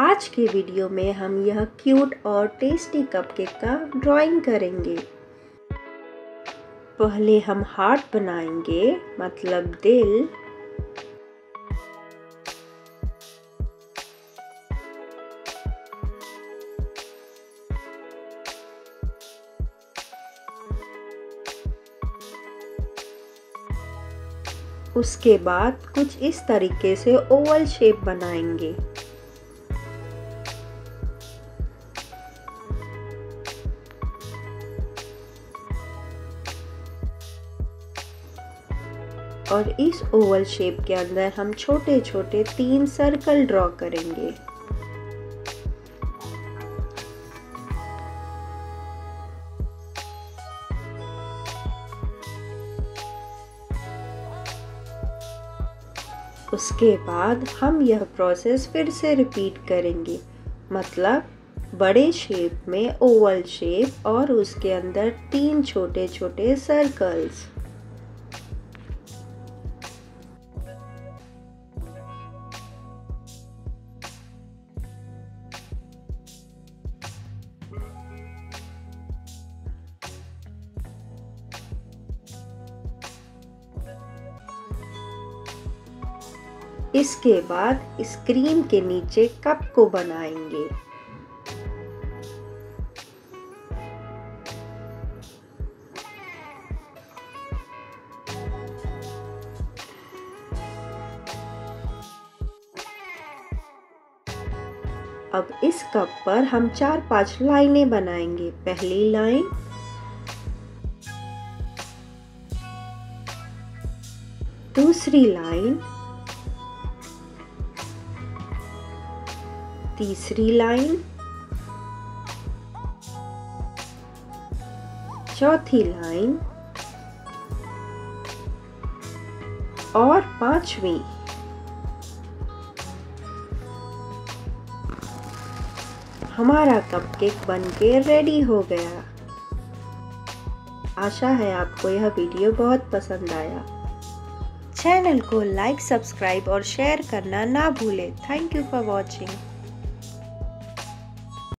आज के वीडियो में हम यह क्यूट और टेस्टी कपकेक का ड्राइंग करेंगे। पहले हम हार्ट बनाएँगे मतलब दिल। उसके बाद कुछ इस तरीके से ओवल शेप बनाएँगे। और इस ओवल शेप के अंदर हम छोटे छोटे तीन सर्कल ड्रॉ करेंगे। उसके बाद हम यह प्रोसेस फिर से रिपीट करेंगे। मतलब बड़े शेप में ओवल शेप और उसके अंदर तीन छोटे छोटे सर्कल्स इसके बाद इस क्रीम के नीचे कप को बनाएँगे। अब इस कप पर हम चार पाँच लाइनें बनाएँगे। पहली लाइन, दूसरी लाइन तीसरी लाइन। चौथी लाइन। और पांचवी। हमारा कपकेक बनके रेडी हो गया। आशा है आपको यह वीडियो बहुत पसंद आया। चैनल को लाइक सब्सक्राइब और शेयर करना ना भूलें। Thank you for watching